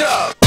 up.